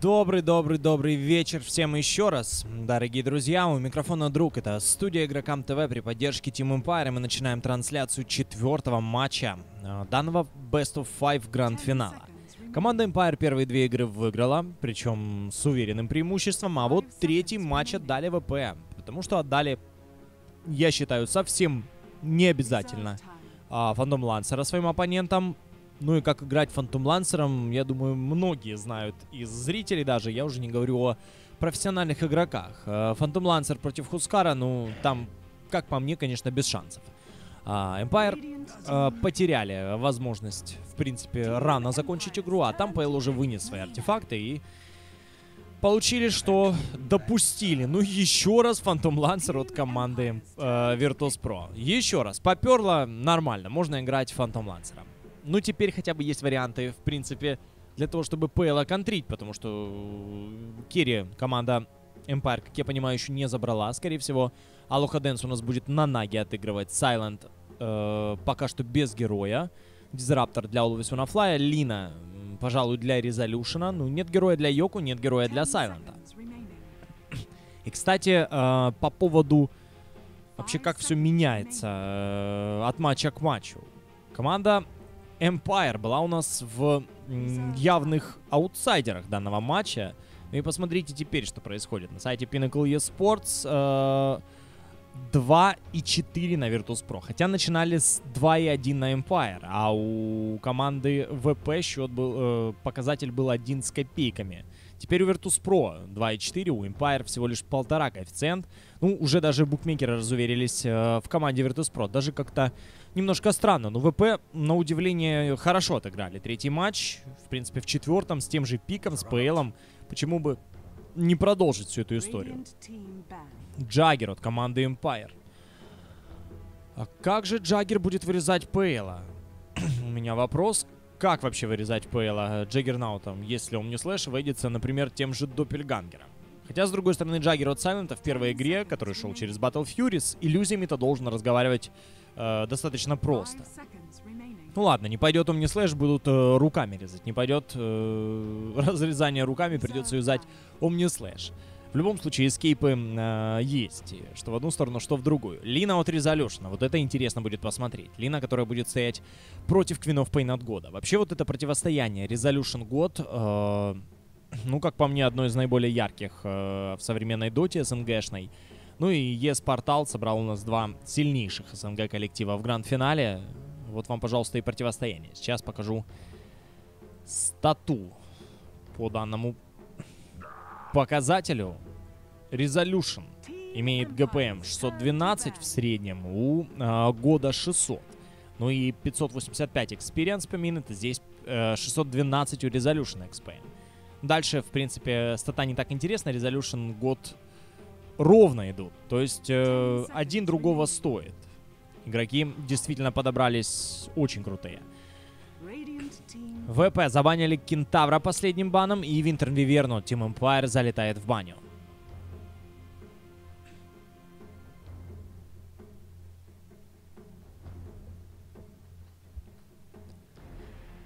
Добрый, добрый, добрый вечер всем еще раз, дорогие друзья. У микрофона друг, это студия Игрокам ТВ при поддержке Team Empire. Мы начинаем трансляцию четвертого матча э, данного Best of Five гранд-финала. Команда Empire первые две игры выиграла, причем с уверенным преимуществом, а вот третий матч отдали ВП, потому что отдали, я считаю, совсем не обязательно а, Фантом Лансера своим оппонентам. Ну и как играть Фантом Лансером, я думаю, многие знают из зрителей даже. Я уже не говорю о профессиональных игроках. Э, Фантом Лансер против Хускара, ну, там, как по мне, конечно, без шансов. А, Empire э, потеряли возможность, в принципе, рано закончить игру, а там ПЛ уже вынес свои артефакты и получили, что допустили. Ну, еще раз Фантом Лансер от команды э, Virtus.pro. Еще раз. Поперло нормально. Можно играть Фантом Лансером. Ну, теперь хотя бы есть варианты, в принципе, для того, чтобы ПЛ контрить, потому что carry команда Empire, как я понимаю, еще не забрала. Скорее всего, AlohaDance у нас будет на наге отыгрывать. Сайлент э, пока что без героя. Disruptor для Always Wanna Fly. Лина, пожалуй, для Резолюшена. Ну, нет героя для Йоку, нет героя для Сайлента. И, кстати, э, по поводу вообще как все меняется э, от матча к матчу. Команда Empire была у нас в явных аутсайдерах данного матча. Ну и посмотрите теперь, что происходит. На сайте Pinnacle eSports э, 2 и 4 на Virtus.pro. Хотя начинали с 2 и 1 на Empire, а у команды VP счет был, э, показатель был 1 с копейками. Теперь у Virtus.pro 2 и 4, у Empire всего лишь полтора коэффициент. Ну, уже даже букмекеры разуверились э, в команде Virtus.pro. Даже как-то немножко странно, но ВП, на удивление, хорошо отыграли. Третий матч, в принципе, в четвертом, с тем же пиком, с ПЛом. Почему бы не продолжить всю эту историю? Джаггер от команды Empire. А как же Джаггер будет вырезать ПЛа? У меня вопрос. Как вообще вырезать ПЛа Джаггернаутом, если он не slash выйдется, например, тем же Доппельгангером? Хотя, с другой стороны, Джаггер от Сайлента в первой игре, который шел через Battle Fury, с иллюзиями-то должен разговаривать э, достаточно просто. Ну ладно, не пойдет у меня slash, будут э, руками резать. Не пойдет э, разрезание руками, придется юзать Omnislash. В любом случае, эскейпы э, есть, что в одну сторону, что в другую. Лина от Резолюшна, вот это интересно будет посмотреть. Лина, которая будет стоять против Queen of Pain от Года. Вообще вот это противостояние Резолюшн Год, э, ну, как по мне, одно из наиболее ярких э, в современной доте СНГшной. Ну и ES Портал собрал у нас два сильнейших СНГ коллектива в гранд-финале. Вот вам, пожалуйста, и противостояние. Сейчас покажу стату по данному показателю. Resolution имеет ГПМ 612 в среднем, у э, года 600. Ну и 585 Experience per minute, здесь э, 612 у Resolution XP. Дальше, в принципе, стата не так интересна, Resolution год ровно идут. То есть э, один другого стоит. Игроки действительно подобрались очень крутые. ВП забанили Кентавра последним баном, и Винтер Виверну Тим Empire залетает в баню.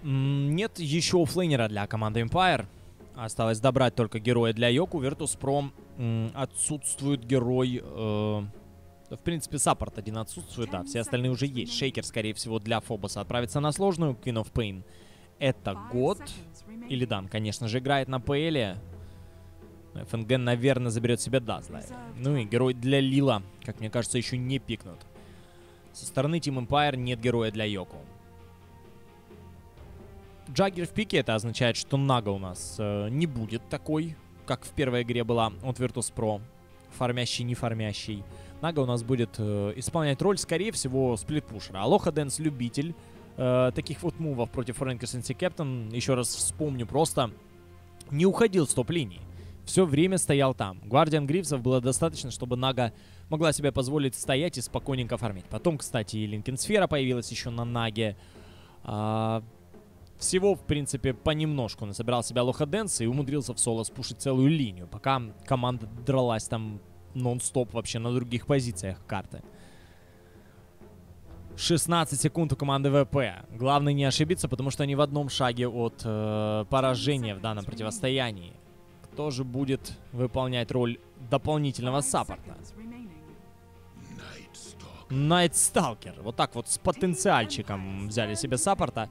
Нет еще оффлейнера для команды Empire. Осталось добрать только героя для Йоку. Virtus.pro отсутствует герой... Э, в принципе, саппорт один отсутствует, да. Все остальные уже есть. Шейкер, скорее всего, для Фобоса отправится на сложную. Queen of Pain это Год. Illidan, конечно же, играет на ПЛе. ФНГ, наверное, заберет себе Дазла. Ну и герой для Лила, как мне кажется, еще не пикнут. Со стороны Team Empire нет героя для Йоку. Джаггер в пике, это означает, что Нага у нас э, не будет такой, как в первой игре была от Virtus.pro. Фармящий, не фармящий. Нага у нас будет э, исполнять роль, скорее всего, сплитпушера. Алоха Дэнс любитель э, таких вот мувов против Фрэнка Сенси Кэптон. Еще раз вспомню, просто не уходил с топ-линии. Все время стоял там. Гвардиан Грифсов было достаточно, чтобы Нага могла себе позволить стоять и спокойненько фармить. Потом, кстати, и Линкен Сфера появилась еще на Наге. А, всего, в принципе, понемножку насобирал себя Лоха Дэнса и умудрился в соло спушить целую линию, пока команда дралась там нон-стоп вообще на других позициях карты. 16 секунд у команды ВП. Главное не ошибиться, потому что они в одном шаге от э, поражения в данном противостоянии. Кто же будет выполнять роль дополнительного саппорта? Найтсталкер. Вот так вот с потенциальчиком взяли себе саппорта.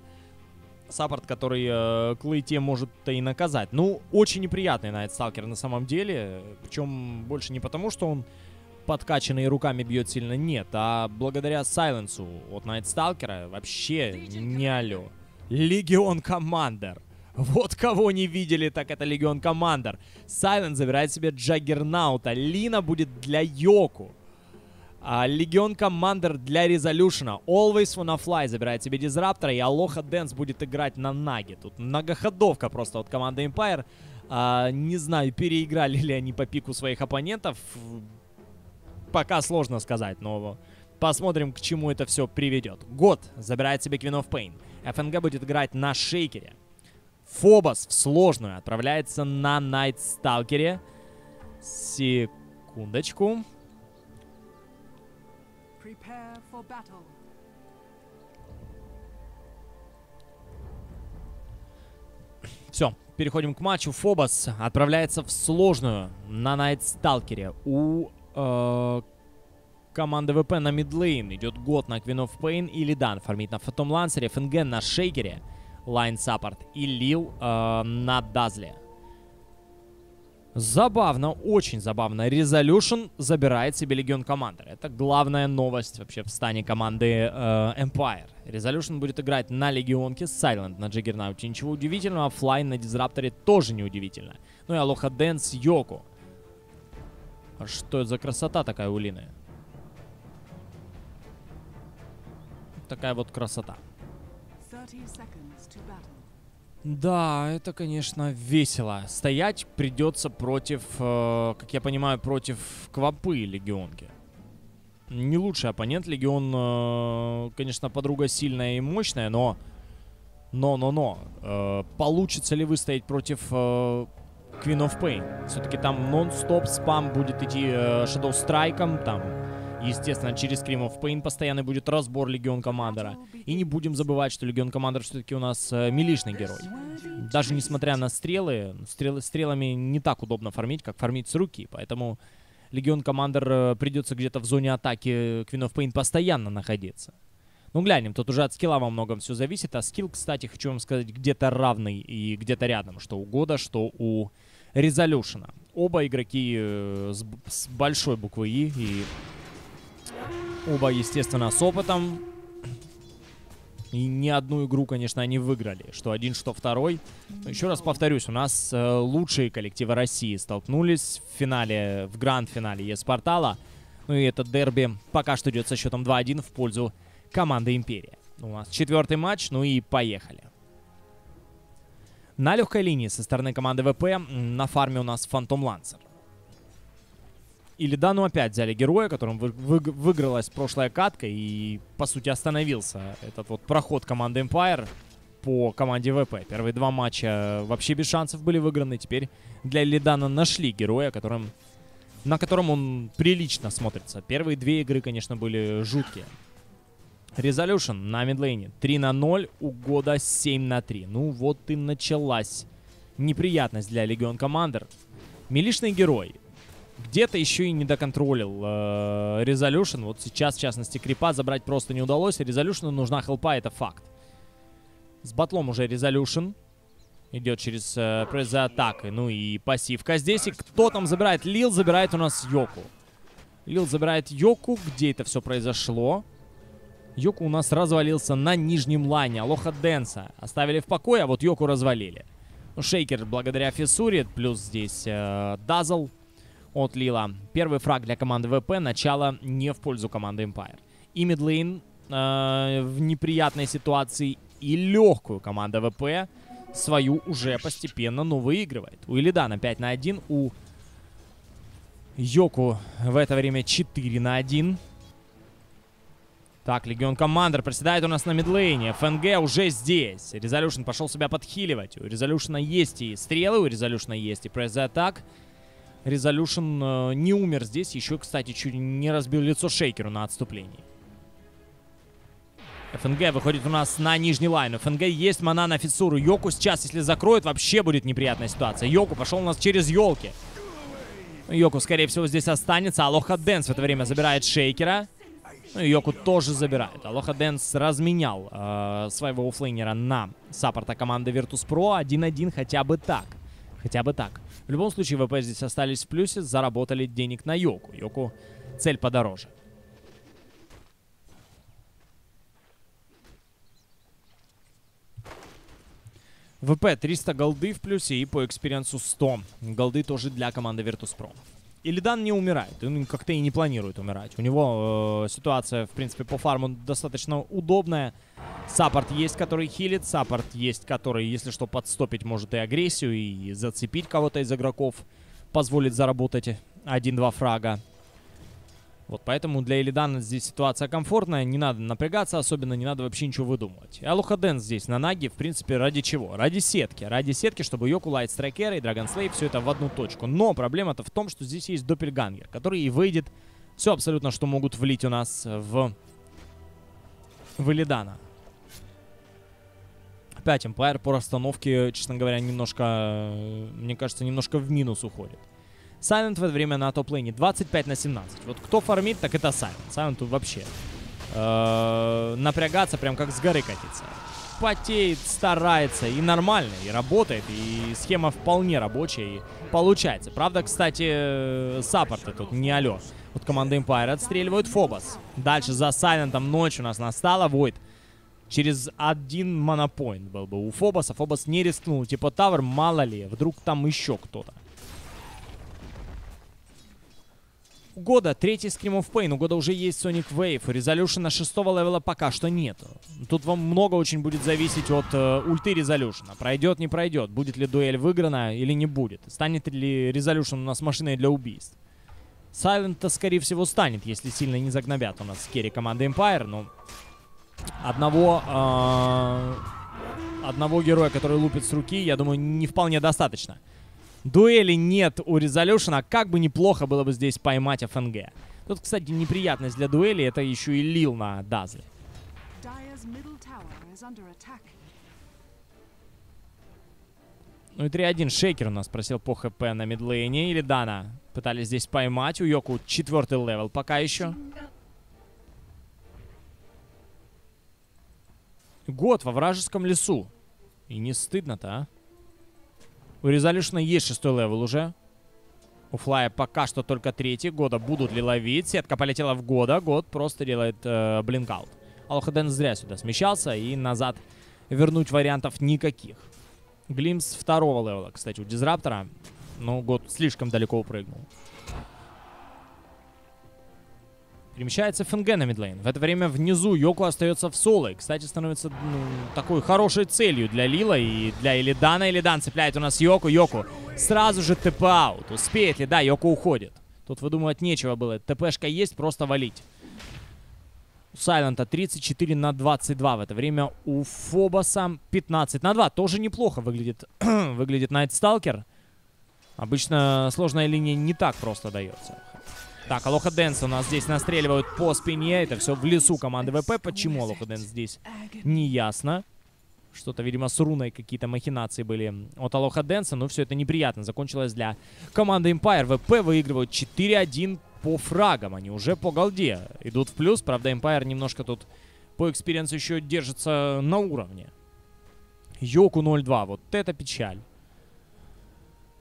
Саппорт, который э, Клейте может-то и наказать. Ну, очень неприятный Найтсталкер на самом деле. Причем больше не потому, что он подкачанный руками бьет сильно, нет. А благодаря сайленсу от Найтсталкера вообще не алё. Legion Commander. Вот кого не видели, так это Legion Commander. Сайлент забирает себе Джаггернаута. Лина будет для Йоку. А, Legion Commander для Резолюшена. Always Wanna Fly забирает себе Дизраптора. И AlohaDance будет играть на Наге. Тут многоходовка просто от команды Empire. А, не знаю, переиграли ли они по пику своих оппонентов. Пока сложно сказать, но посмотрим, к чему это все приведет. Год забирает себе Queen of Pain. ФНГ будет играть на Шейкере. Фобос в сложную отправляется на Найтсталкере. Секундочку. Все, переходим к матчу. Фобос отправляется в сложную на Найтсталкере. У э, команды ВП на midlane идет God на Queen of Pain, Илидан фармит на Фантом Лансере, ФНГ на Шейкере, line support и Лил э, на Дазле. Забавно, очень забавно. Resolution забирает себе Legion Commander. Это главная новость вообще в стане команды э, Empire. Resolution будет играть на Легионке, Silent на Джиггернауте. Ничего удивительного. Fly на Дизрапторе тоже неудивительно. Ну и Алоха Дэнс Йоку. А что это за красота такая у Лины? Такая вот красота. 30 seconds to battle. Да, это, конечно, весело. Стоять придется против, э, как я понимаю, против Квапы Легионки. Не лучший оппонент. Легион, э, конечно, подруга сильная и мощная, но... Но, но, но. Э, получится ли выстоять против э, Queen of Pain? Все-таки там нон-стоп спам будет идти э, Shadow Strike, там Естественно, через Scream of Pain постоянно будет разбор Легион Командера. И не будем забывать, что Легион Командер все-таки у нас э, милишный герой. Даже несмотря на стрелы, стрелы, стрелами не так удобно фармить, как фармить с руки. Поэтому Легион Командер э, придется где-то в зоне атаки Queen of Pain постоянно находиться. Ну, глянем, тут уже от скилла во многом все зависит. А скилл, кстати, хочу вам сказать, где-то равный и где-то рядом. Что у Года, что у Резолюшена. Оба игроки э, с, с большой буквы И и Оба, естественно, с опытом. И ни одну игру, конечно, они выиграли. Что один, что второй. Но еще раз повторюсь, у нас э, лучшие коллективы России столкнулись в финале, в гранд-финале ЕС-портала. Ну и этот дерби пока что идет со счетом 2-1 в пользу команды Империя. У нас четвертый матч, ну и поехали. На легкой линии со стороны команды ВП на фарме у нас Фантом Лансер. Или Дану опять взяли героя, которым вы, вы, выигралась прошлая катка и, по сути, остановился этот вот проход команды Empire по команде ВП. Первые два матча вообще без шансов были выиграны. Теперь для Лидана нашли героя, которым, на котором он прилично смотрится. Первые две игры, конечно, были жуткие. Resolution на мидлейне 3 на 0, у года 7 на 3. Ну вот и началась неприятность для Легион Командер. Милишный герой где-то еще и не доконтролил э. Вот сейчас, в частности, крипа забрать просто не удалось. Resolution нужна хелпа, это факт. С батлом уже Resolution. Идет через э, пресс за атакой. Ну и пассивка здесь. И кто там забирает? Лил забирает у нас Йоку. Лил забирает Йоку. Где это все произошло? Йоку у нас развалился на нижнем лайне. Алоха Дэнса оставили в покое, а вот Йоку развалили. Ну, Шейкер благодаря фиссуре. Плюс здесь э, Дазл от Лила. Первый фраг для команды ВП. Начало не в пользу команды Empire. И мидлейн э, в неприятной ситуации. И легкую команда ВП свою уже постепенно, но выигрывает. У Илидана 5 на 1. У Йоку в это время 4 на 1. Так, Легион Командер приседает у нас на мидлейне. ФНГ уже здесь. Резолюшн пошел себя подхиливать. У Резолюшна есть и стрелы, у Резолюшна есть и пресс за атак. Resolution э, не умер здесь. Еще, кстати, чуть не разбил лицо Шейкеру на отступлении. ФНГ выходит у нас на нижний line. ФНГ есть мана на фиссуру. Йоку сейчас, если закроет, вообще будет неприятная ситуация. Йоку пошел у нас через елки. Йоку, скорее всего, здесь останется. Алоха Дэнс в это время забирает Шейкера. Ну Йоку тоже забирает. Алоха Дэнс разменял э, своего оффлейнера на саппорта команды Virtus.pro 1-1 хотя бы так. Хотя бы так. В любом случае, ВП здесь остались в плюсе, заработали денег на Йоку. Йоку цель подороже. ВП 300 голды в плюсе и по экспириенсу 100. Голды тоже для команды Virtus.pro. Илидан не умирает, он как-то и не планирует умирать. У него э, ситуация, в принципе, по фарму достаточно удобная. Саппорт есть, который хилит, саппорт есть, который, если что, подстопить может и агрессию, и зацепить кого-то из игроков, позволит заработать один-два фрага. Вот поэтому для Илидана здесь ситуация комфортная, не надо напрягаться, особенно не надо вообще ничего выдумывать. Алуха Дэнс здесь на наге, в принципе, ради чего? Ради сетки. Ради сетки, чтобы Йоку, Лайт Страйкера и Dragon Slave все это в одну точку. Но проблема-то в том, что здесь есть Doppelganger, который и выйдет все абсолютно, что могут влить у нас в, в Элидана. Опять Empire по расстановке, честно говоря, немножко, мне кажется, немножко в минус уходит. Silent в это время на топ-лейне 25 на 17. Вот кто фармит, так это Silent. Silent тут вообще э, напрягаться прям как с горы катиться. Потеет, старается, и нормально, и работает, и схема вполне рабочая, и получается. Правда, кстати, саппорты тут не алё. Вот команда Empire отстреливают Фобос. Дальше за Сайлентом ночь у нас настала. Войд через один монопоинт был бы у Фобоса. Фобос не рискнул. Типа Тавр, мало ли, вдруг там еще кто-то. У года третий Scream of Pain. У года уже есть Sonic Wave. Резолюшена шестого левела пока что нету. Тут вам много очень будет зависеть от э, ульты Резолюшена. Пройдет, не пройдет. Будет ли дуэль выиграна или не будет. Станет ли Резолюшен у нас машиной для убийств. Сайлент-то, скорее всего, станет, если сильно не загнобят у нас керри команды Empire. Но одного... Э, одного героя, который лупит с руки, я думаю, не вполне достаточно. Дуэли нет у Резолюшена. Как бы неплохо было бы здесь поймать ФНГ. Тут, кстати, неприятность для дуэли. Это еще и Лил на Дазле. Ну и 3-1 Шейкер у нас просел по хп на мидлейне. Илидана пытались здесь поймать. У Йоку четвертый level пока еще. Год во вражеском лесу. И не стыдно-то, а? У Резолюшна есть шестой level уже. У Флая пока что только третий. God'а будут ли ловить? Сетка полетела в God'а. God просто делает э, blink out. Алоха Дэнс зря сюда смещался. И назад вернуть вариантов никаких. Glimpse второго левела, кстати, у Дизраптора. Но God слишком далеко упрыгнул. Перемещается ФНГ на midlane. В это время внизу Йоку остается в соло. И, кстати, становится ну, такой хорошей целью для Лила и для Илидана. Илидан цепляет у нас Йоку. Йоку сразу же ТП out. Успеет ли? Да, Йоку уходит. Тут выдумывать нечего было. ТПшка есть, просто валить. У Сайлента 34 на 22 в это время. У Фобоса 15 на 2. Тоже неплохо выглядит, выглядит Night Stalker. Обычно сложная линия не так просто дается. Так, Алоха Дэнс у нас здесь настреливают по спине. Это все в лесу команды ВП. Почему Алоха Дэнс здесь? Не ясно. Что-то, видимо, с руной какие-то махинации были от Алоха Дэнса. Но все это неприятно закончилось для команды Empire. ВП выигрывают 4-1 по фрагам. Они уже по голде идут в плюс. Правда, Empire немножко тут по экспириенсу еще держится на уровне. Йоку 0-2. Вот это печаль.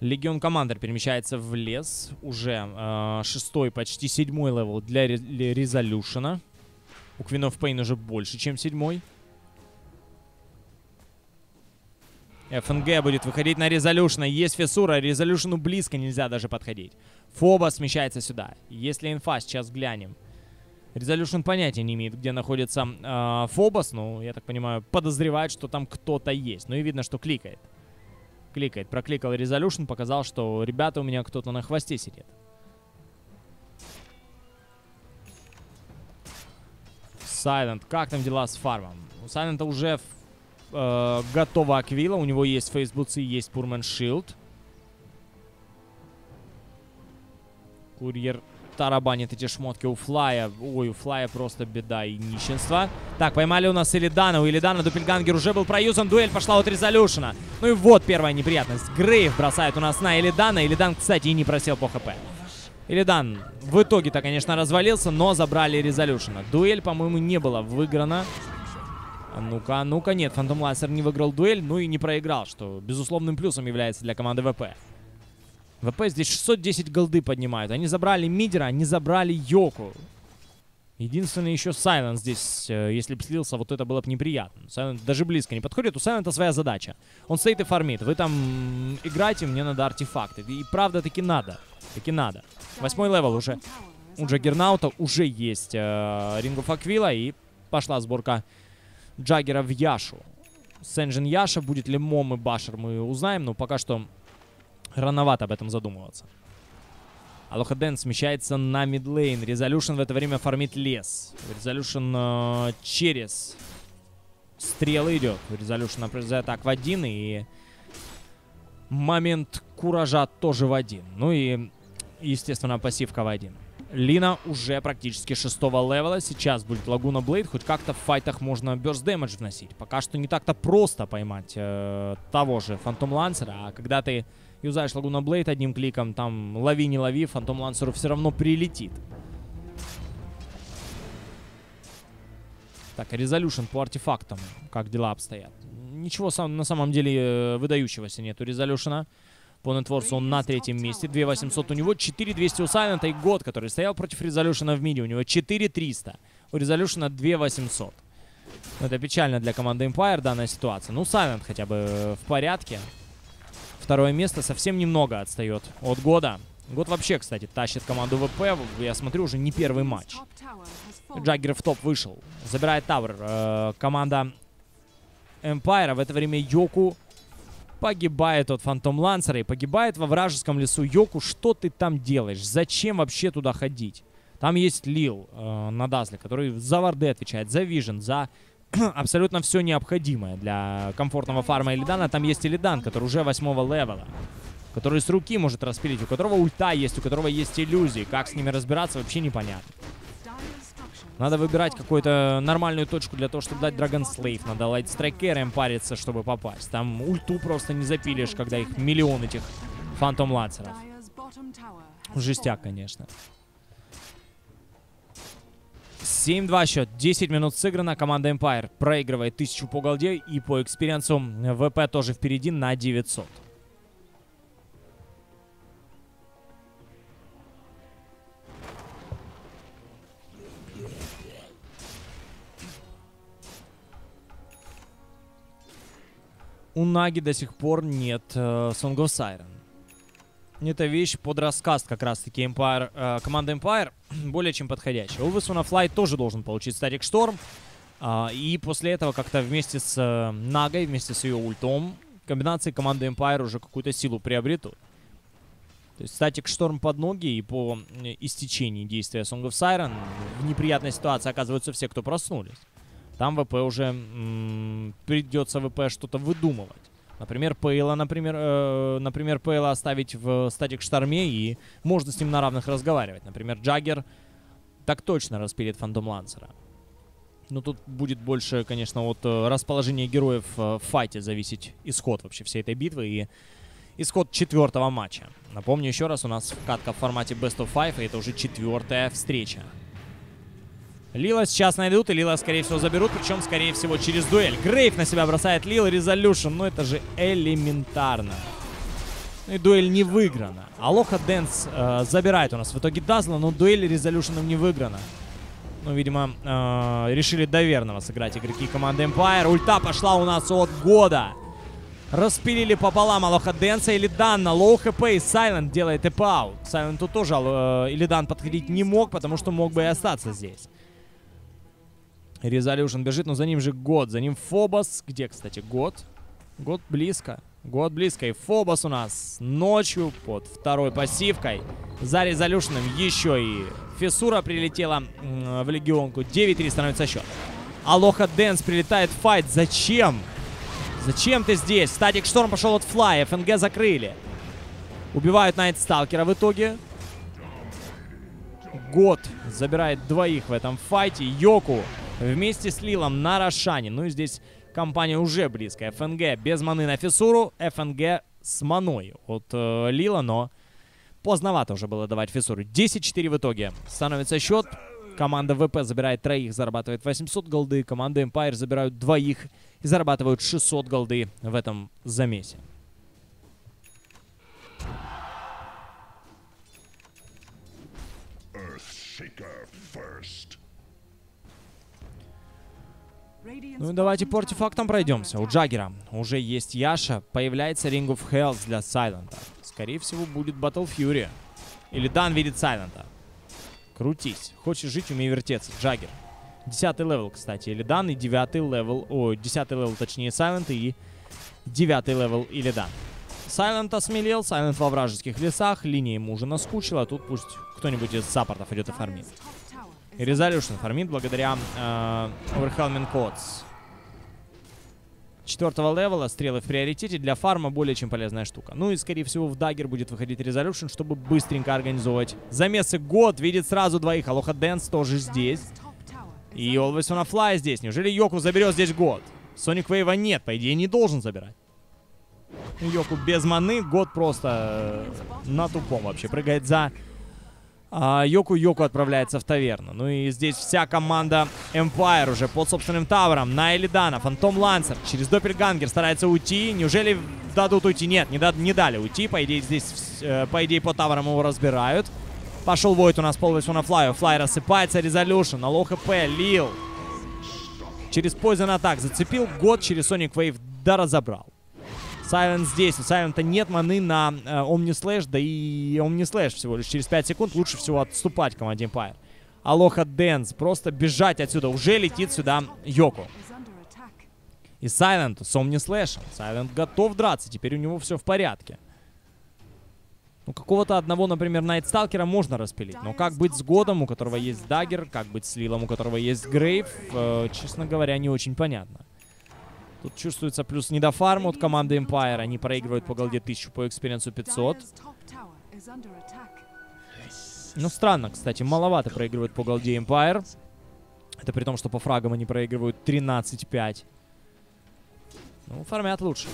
Legion Commander перемещается в лес. Уже э, шестой, почти седьмой level для Резолюшена. У of Pain уже больше, чем седьмой. ФНГ будет выходить на Резолюшена. Есть фиссура, Резолюшену близко нельзя даже подходить. Фоба смещается сюда. Если инфа, сейчас глянем. Резолюшн понятия не имеет, где находится э, Фобос. Ну, я так понимаю, подозревает, что там кто-то есть. Ну и видно, что кликает кликает. Прокликал Resolution, показал, что ребята у меня кто-то на хвосте сидит. Silent. Как там дела с фармом? У Silent уже э, готова Аквила. У него есть фейсбуцы, есть Пурман Шилд. Курьер тарабанит эти шмотки у Флая. Ой, у Флая просто беда и нищенство. Так, поймали у нас Илидана. У Илидана Дупельгангер уже был проюзан. Дуэль пошла от Резолюшена. Ну и вот первая неприятность. Грейв бросает у нас на Илидана. Илидан, кстати, и не просел по хп. Илидан в итоге-то, конечно, развалился, но забрали Резолюшена. Дуэль, по-моему, не была выиграна. Ну-ка, ну-ка, нет, Фантом Лансер не выиграл дуэль, ну и не проиграл, что безусловным плюсом является для команды ВП. ВП здесь 610 голды поднимают. Они забрали мидера, они забрали Йоку. Единственное, еще Сайлент здесь, э, если бы слился, вот это было бы неприятно. Сайлент даже близко не подходит. У Сайлента своя задача. Он стоит и фармит. Вы там играете, мне надо артефакты. И правда таки надо. Таки надо. Восьмой level уже. У Джаггернаута уже есть э, Ring of Aquila. И пошла сборка Джаггера в Яшу. Sange and Yasha, будет ли MoM и Basher, мы узнаем. Но пока что рановато об этом задумываться. Алоха Дэнс смещается на midlane. Резолюшн в это время фармит лес. Резолюшн э, через стрелы идет. Резолюшн отрезает так в один. И момент куража тоже в один. Ну и, естественно, пассивка в один. Лина уже практически шестого левела. Сейчас будет Laguna Blade. Хоть как-то в файтах можно burst damage вносить. Пока что не так-то просто поймать э, того же Фантом Лансера. А когда ты юзаешь Laguna Blade одним кликом, там лови не лови, Фантом Лансеру все равно прилетит. Так, Резолюшн по артефактам. Как дела обстоят? Ничего сам, на самом деле э, выдающегося нету Резолюшена. По нетворсу он на третьем месте. 2800 у него, 4200 у Сайлента. И год, который стоял против Резолюшена в миде, у него 4300. У Резолюшена 2800. Это печально для команды Empire данная ситуация. Ну, Сайлент хотя бы э, в порядке. Второе место совсем немного отстает от года. Год вообще, кстати, тащит команду ВП. Я смотрю, уже не первый матч. Джаггер в топ вышел. Забирает tower. Э, команда Эмпайра. В это время Йоку погибает от Фантом Лансера и погибает во вражеском лесу. Йоку, что ты там делаешь? Зачем вообще туда ходить? Там есть Лил э, на Дазле, который за варды отвечает, за vision, за абсолютно все необходимое для комфортного фарма Илидана. Там есть Илидан, который уже восьмого левела. Который с руки может распилить, у которого ульта есть, у которого есть иллюзии. Как с ними разбираться, вообще непонятно. Надо выбирать какую-то нормальную точку для того, чтобы дать Dragon Slave. Надо лайтстрайкером париться, чтобы попасть. Там ульту просто не запилишь, когда их миллион этих фантом лансеров. Жестяк, конечно. 7-2 счет. 10 минут сыграно. Команда Empire проигрывает 1000 по голде. И по экспириенсу ВП тоже впереди на 900. У Наги до сих пор нет э, Song of Siren. Это вещь под рассказ как раз-таки Empire, э, команда Empire более чем подходящая. Always Wanna Fly тоже должен получить Static Storm. Э, и после этого как-то вместе с э, Нагой, вместе с ее ультом, комбинации команды Empire уже какую-то силу приобретут. То есть Static Storm под ноги и по э, истечении действия Song of Siren в неприятной ситуации оказываются все, кто проснулись. Там ВП уже придется ВП что-то выдумывать. Например, Пейла, например, э, например, Пейла оставить в статик шторме и можно с ним на равных разговаривать. Например, Джаггер так точно распилит Фантом Лансера. Но тут будет больше, конечно, от э, расположения героев э, в файте зависеть исход вообще всей этой битвы и исход четвертого матча. Напомню еще раз, у нас катка в формате Best of Five, и это уже четвертая встреча. Лила сейчас найдут, и Лила, скорее всего, заберут, причем, скорее всего, через дуэль. Grave на себя бросает Лил, Резолюшн, ну это же элементарно. Ну и дуэль не выиграна. Алоха Дэнс э, забирает у нас в итоге Дазла, но дуэль Резолюшеном не выиграна. Ну, видимо, э, решили до верного сыграть игроки команды Empire. Ульта пошла у нас от Года. Распилили пополам Алоха Дэнса. Илидан на low хп и Сайлент делает TP out. Сайленту тоже э, Илидан подходить не мог, потому что мог бы и остаться здесь. Резолюшн бежит, но за ним же Год. За ним Фобос. Где, кстати, год? Год близко. Год близко. И Фобос у нас ночью под второй пассивкой. За Резолюшном еще и Фиссура прилетела в Легионку. 9-3 становится счет. Алоха Дэнс прилетает в файт. Зачем? Зачем ты здесь? Static Storm пошел от флая. ФНГ закрыли. Убивают Найт Сталкера в итоге. Год забирает двоих в этом файте. Йоку вместе с Лилом на Рошане. Ну и здесь компания уже близко. ФНГ без маны на фиссуру. ФНГ с маной от э, Лила, но поздновато уже было давать фиссуру. 10-4 в итоге. Становится счет. Команда ВП забирает троих, зарабатывает 800 голды. Команда Empire забирают двоих и зарабатывают 600 голды в этом замесе. Ну и давайте по артефактам пройдемся. У Джаггера уже есть Яша. Появляется Ring of Health для Сайлента. Скорее всего, будет Battle Fury. Илидан видит Сайлента. Крутись. Хочешь жить, умей вертеться. Джаггер. Десятый level, кстати, Илидан, и девятый level, о, десятый level, точнее, Сайлент, и девятый level Илидан. Сайлент осмелел, Сайлент во вражеских лесах, линия ему уже наскучила, а тут пусть кто-нибудь из саппортов идет и фармит. Резолюшн фармит благодаря э, Overwhelming Odds. Четвертого level а стрелы в приоритете для фарма более чем полезная штука. Ну и, скорее всего, в дагер будет выходить Резолюшн, чтобы быстренько организовать замесы. Год видит сразу двоих. Алоха Дэнс тоже здесь. И Always Wanna Fly здесь. Неужели Йоку заберет здесь Год? Sonic Wave а нет, по идее, не должен забирать. Йоку без маны, Год просто э, на тупом вообще. Прыгает за а, Йоку Йоку отправляется в таверну. Ну и здесь вся команда Empire уже под собственным тавером. На Илидана, Фантом Лансер через Doppelganger старается уйти. Неужели дадут уйти? Нет, не, дад не дали уйти. По идее, здесь, э, по идее, по таверам его разбирают. Пошел Void у нас полностью на флаю. Флай рассыпается, Резолюшн, на low хп, Лил. Через Poison Attack зацепил, Год через Sonic Wave да разобрал. Сайлент здесь. У Сайлента нет маны на э, Slash, да и Slash всего лишь через 5 секунд. Лучше всего отступать команде Empire. Алоха Дэнс. Просто бежать отсюда. Уже летит сюда Йоку. И Сайлент с Slash. Сайлент готов драться. Теперь у него все в порядке. Ну, какого-то одного, например, Найтсталкера можно распилить. Но как быть с Годом, у которого есть Даггер, как быть с Лилом, у которого есть Grave, э, честно говоря, не очень понятно. Тут чувствуется плюс недофарм от команды Empire. Они проигрывают по голде 1000, по экспириенсу 500. Ну, странно, кстати, маловато проигрывают по голде Empire. Это при том, что по фрагам они проигрывают 13-5. Ну, фармят лучше.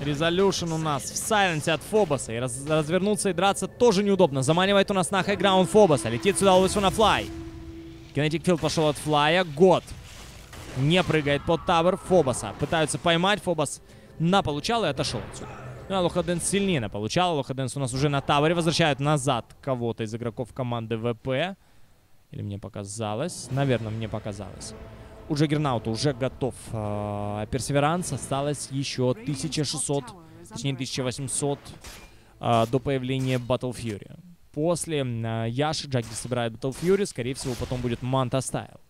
Резолюшн у нас в сайленсе от Фобоса. И раз развернуться и драться тоже неудобно. Заманивает у нас на хайграунд Фобоса. Летит сюда Always на флай. Кинетик филд пошел от флая. Год не прыгает под тавер Фобоса. Пытаются поймать. Фобос наполучал и отошел отсюда. Ну, а Лохаденс сильнее наполучал. Лохаденс у нас уже на тавере. Возвращает назад кого-то из игроков команды ВП. Или мне показалось? Наверное, мне показалось. У Джаггернаута уже готов э, Персеверанс. Осталось еще 1600, точнее 1800 э, до появления Battle Fury. После э, Яши Джаггер собирает Battle Fury. Скорее всего, потом будет Манта Стайл.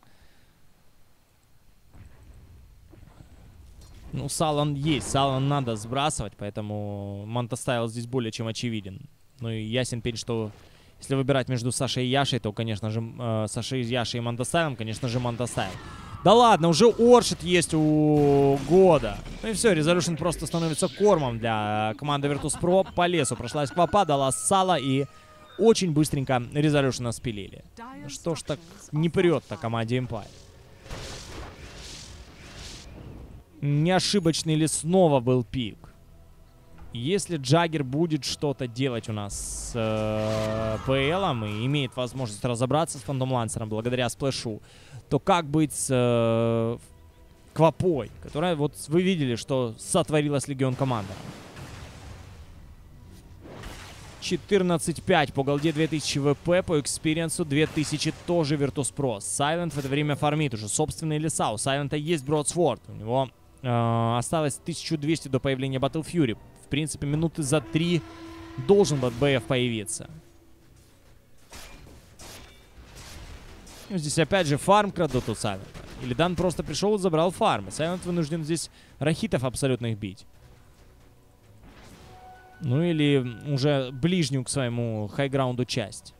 Ну, Салан есть. Салан надо сбрасывать, поэтому Манта Стайл здесь более чем очевиден. Ну и ясен пень, что если выбирать между Сашей и Яшей, то, конечно же, э, Сашей, Яшей и Манта Стайлом, конечно же, Манта Стайл. Да ладно, уже Оршит есть у Года. Ну и все, Резолюшн просто становится кормом для команды Virtus.pro. По лесу прошлась квапа, дала сало и очень быстренько Резолюшна спилили. Ну что ж так не прет-то команде Empire. Не ошибочный ли снова был пик. Если Джаггер будет что-то делать у нас с э, и имеет возможность разобраться с Фантом Лансером благодаря сплэшу, то как быть с э, Квапой, которая, вот вы видели, что сотворила с Легион Командером. 14-5 по голде 2000 ВП, по экспириенсу 2000 тоже Virtus.pro. Silent в это время фармит уже собственные леса. У Silent есть Broadsword. У него э, осталось 1200 до появления Battle Fury. В принципе, минуты за 3 должен БФ появиться. Ну, здесь опять же фарм крадут у Сайлента. Или Дан просто пришел и забрал фарм. Сайлент вынужден здесь рахитов абсолютно их бить. Ну или уже ближнюю к своему хайграунду часть.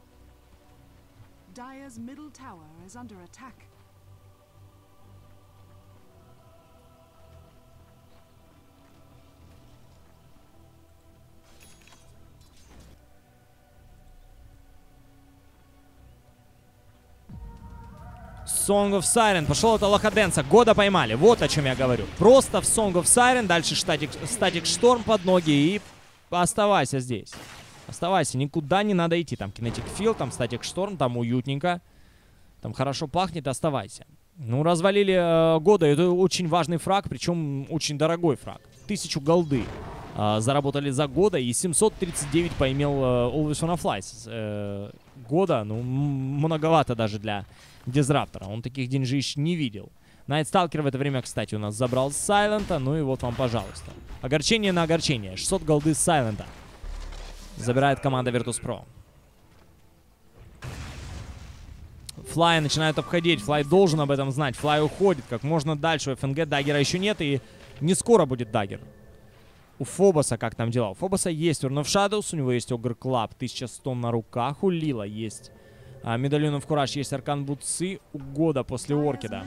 Song of Siren. Пошел это Лохаденса. Года поймали. Вот о чем я говорю. Просто в Song of Siren. Дальше статик, статик шторм под ноги. И оставайся здесь. Оставайся. Никуда не надо идти. Там кинетик фил, там статик шторм, там уютненько. Там хорошо пахнет. Оставайся. Ну, развалили э, года. Это очень важный фраг, причем очень дорогой фраг. Тысячу голды э, заработали за года и 739 поимел э, Always Wanna Fly. Э, года, ну, многовато даже для Дизраптора. Он таких деньжищ не видел. Найтсталкер в это время, кстати, у нас забрал Сайлента. Ну и вот вам, пожалуйста. Огорчение на огорчение. 600 голды Сайлента. Забирает команда Virtus.pro. Флай начинают обходить. Флай должен об этом знать. Флай уходит как можно дальше. У ФНГ даггера еще нет и не скоро будет даггер. У Фобоса как там дела? У Фобоса есть of Shadows, у него есть Ogre Club, 1100 на руках. У Лила есть а, Medallion of Courage, есть Аркан. У Года после Оркида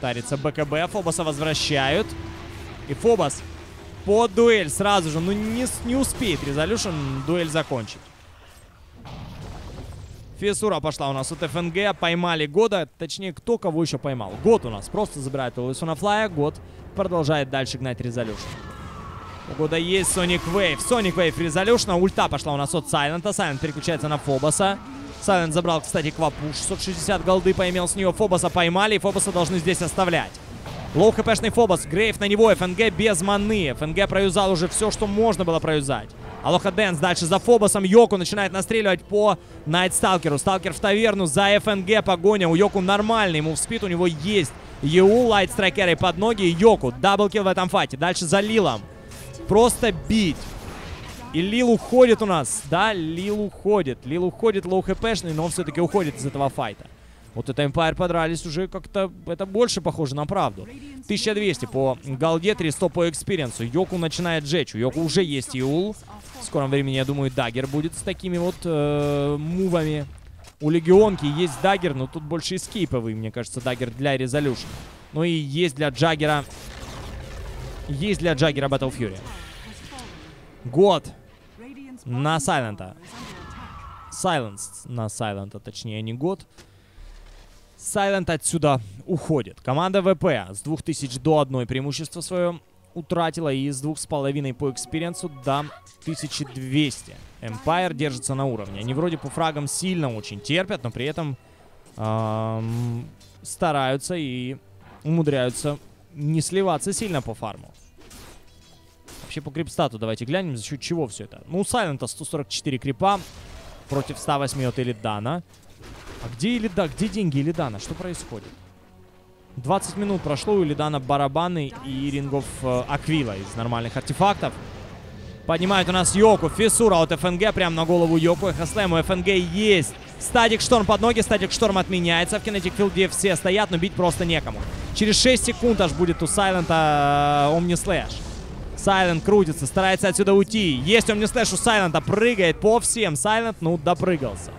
тарится БКБ. Фобоса возвращают. И Фобос под дуэль сразу же. Ну не, не успеет Резолюшн дуэль закончить. Фиссура пошла у нас от ФНГ. Поймали Года. Точнее, кто кого еще поймал. Год у нас просто забирает у Флая. Год продолжает дальше гнать Резолюшн. У Года есть Sonic Wave. Sonic Wave Resolution. Ульта пошла у нас от Сайлента. Сайлент переключается на Фобоса. Сайлент забрал, кстати, Квапу. 660 голды поимел с нее. Фобоса поймали. И Фобоса должны здесь оставлять. Low хпшный Фобос. Grave на него. ФНГ без маны. ФНГ проюзал уже все, что можно было проюзать. Алоха Дэнс дальше за Фобосом. Йоку начинает настреливать по Найтсталкеру. Сталкер в таверну. За ФНГ погоня. У Йоку нормальный move speed у него есть Еул, Light Strike Array под ноги Йоку. Double kill в этом файте. Дальше за Лилом. Просто бить. И Лил уходит у нас. Да, Лил уходит. Лил уходит low хпшный, но он все-таки уходит из этого файта. Вот это Empire подрались уже как-то... Это больше похоже на правду. 1200 по голде, 300 по экспириенсу. Йоку начинает жечь. У Йоку уже есть Еул. В скором времени, я думаю, Дагер будет с такими вот э, мувами. У Легионки есть Дагер, но тут больше эскейповый, мне кажется, Дагер для Резолюшн. Ну и есть для Джаггера... Есть для Джаггера Battle Fury. Год на Сайлента. Silence на Сайлента, точнее, не Год. Сайлент отсюда уходит. Команда ВП с 2000 до 1 преимущество свое утратила и с 2,5 по экспириенсу до 1200. Empire держится на уровне. Они вроде по фрагам сильно очень терпят, но при этом эм, стараются и умудряются не сливаться сильно по фарму. Вообще по крипстату давайте глянем, за счет чего все это. Ну, у Сайлента 144 крипа против 108 от Элидана. А где Элида? Где деньги Элидана? Что происходит? 20 минут прошло у Элидана барабаны и рингов э, Аквила из нормальных артефактов. Поднимает у нас Йоку. Фисура от ФНГ прямо на голову Йоку. Echo Slam у ФНГ есть. Static Storm под ноги. Static Storm отменяется. В Kinetic Field е все стоят, но бить просто некому. Через 6 секунд аж будет у Сайлента Omni Slash. Сайлент крутится, старается отсюда уйти. Есть Omni Slash у Сайлента. Прыгает по всем. Сайлент, ну, допрыгался.